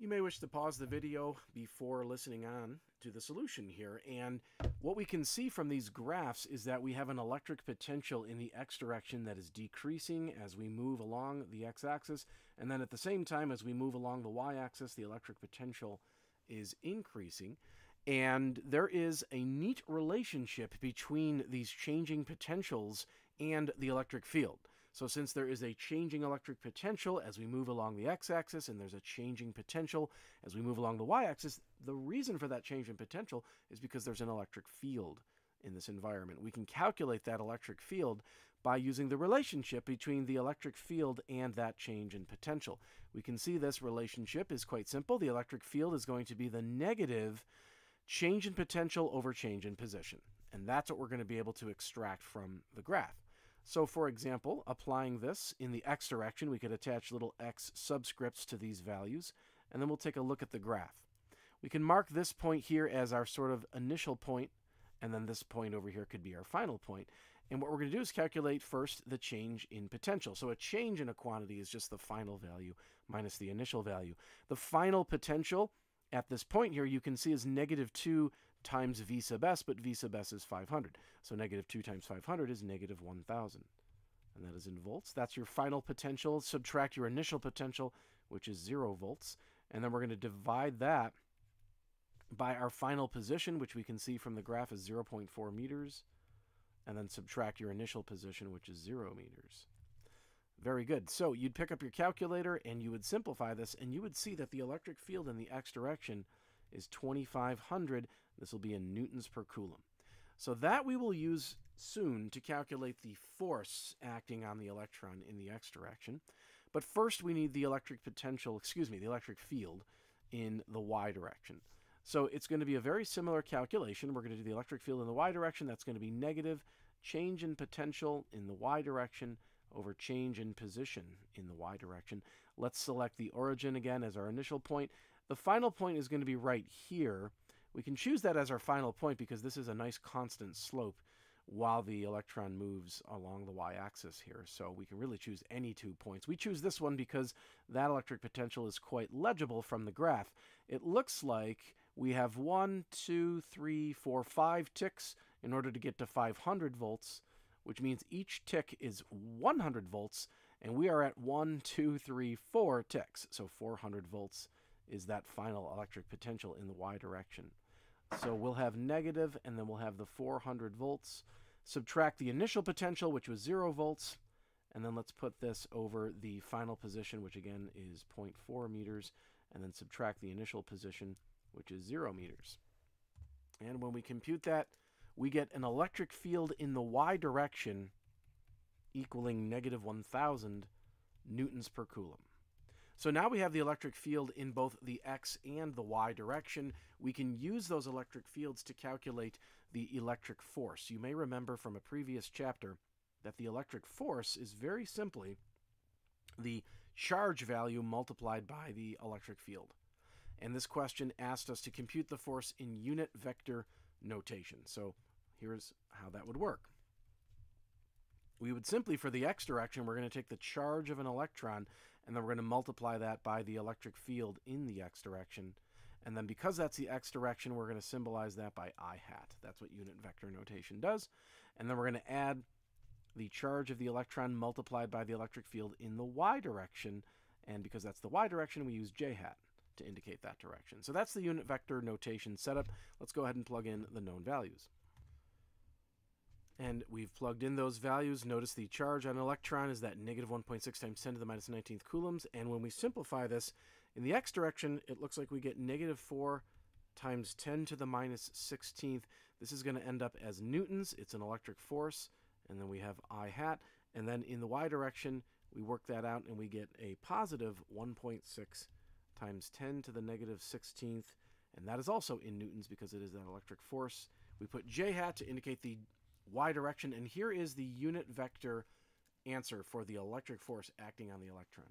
You may wish to pause the video before listening on to the solution here. And what we can see from these graphs is that we have an electric potential in the x direction that is decreasing as we move along the x-axis. And then at the same time, as we move along the y-axis, the electric potential is increasing. And there is a neat relationship between these changing potentials and the electric field. So since there is a changing electric potential as we move along the x-axis and there's a changing potential as we move along the y-axis, the reason for that change in potential is because there's an electric field in this environment. We can calculate that electric field by using the relationship between the electric field and that change in potential. We can see this relationship is quite simple. The electric field is going to be the negative change in potential over change in position. And that's what we're going to be able to extract from the graph. So for example, applying this in the x direction, we could attach little x subscripts to these values, and then we'll take a look at the graph. We can mark this point here as our sort of initial point, and then this point over here could be our final point. And what we're going to do is calculate first the change in potential. So a change in a quantity is just the final value minus the initial value. The final potential at this point here, you can see is negative 2 times v sub s, but v sub s is 500. So negative 2 times 500 is negative 1,000. And that is in volts. That's your final potential. Subtract your initial potential, which is 0 volts. And then we're going to divide that by our final position, which we can see from the graph is 0.4 meters. And then subtract your initial position, which is 0 meters. Very good. So you'd pick up your calculator and you would simplify this and you would see that the electric field in the x direction is 2500. This will be in newtons per coulomb. So that we will use soon to calculate the force acting on the electron in the x direction. But first we need the electric potential, excuse me, the electric field in the y direction. So it's going to be a very similar calculation. We're going to do the electric field in the y direction. That's going to be negative change in potential in the y direction over change in position in the y direction. Let's select the origin again as our initial point. The final point is going to be right here. We can choose that as our final point because this is a nice constant slope while the electron moves along the y-axis here. So we can really choose any two points. We choose this one because that electric potential is quite legible from the graph. It looks like we have one, two, three, four, five ticks in order to get to 500 volts which means each tick is 100 volts, and we are at 1, 2, 3, 4 ticks. So 400 volts is that final electric potential in the y direction. So we'll have negative, and then we'll have the 400 volts. Subtract the initial potential, which was 0 volts, and then let's put this over the final position, which again is 0.4 meters, and then subtract the initial position, which is 0 meters. And when we compute that, we get an electric field in the y direction equaling negative 1,000 newtons per coulomb. So now we have the electric field in both the x and the y direction. We can use those electric fields to calculate the electric force. You may remember from a previous chapter that the electric force is very simply the charge value multiplied by the electric field. And this question asked us to compute the force in unit vector notation. So here's how that would work. We would simply, for the x direction, we're going to take the charge of an electron, and then we're going to multiply that by the electric field in the x direction. And then because that's the x direction, we're going to symbolize that by i hat. That's what unit vector notation does. And then we're going to add the charge of the electron multiplied by the electric field in the y direction. And because that's the y direction, we use j hat to indicate that direction. So that's the unit vector notation setup. Let's go ahead and plug in the known values. And we've plugged in those values. Notice the charge on an electron is that negative 1.6 times 10 to the minus 19th coulombs. And when we simplify this, in the x direction, it looks like we get negative 4 times 10 to the minus 16th. This is going to end up as newtons. It's an electric force. And then we have I hat. And then in the y direction, we work that out and we get a positive 1.6 times 10 to the negative 16th. And that is also in newtons because it is that electric force. We put j hat to indicate the y direction, and here is the unit vector answer for the electric force acting on the electron.